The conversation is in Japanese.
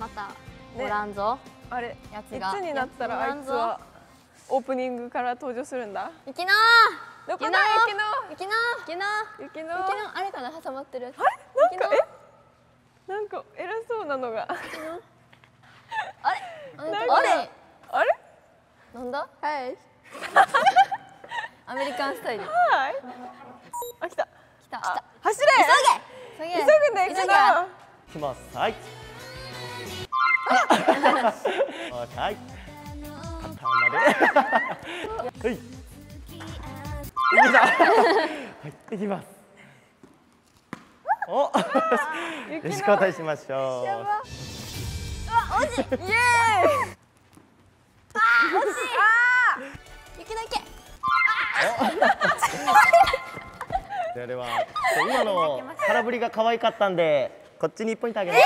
またごらんぞ、あれやつが。いつになったらあいつはオープニングから登場するんだ？ゆきのどこだ？ゆきのゆきのゆきのゆきのあれかな？挟まってる。やつなんかえ？なんか偉そうなのが。あれ？あれなんかあれ？あれ？なんだ？はい。アメリカンスタイル。はい。あ来た。来た。来た。走れ！急げ！急ぐね急げ！行きます。はいはい。肩まではいはい行きます。およし交代しましょうイエーイゆきのいけでは今の空振りが可愛かったんでこっちに1ポイントあげます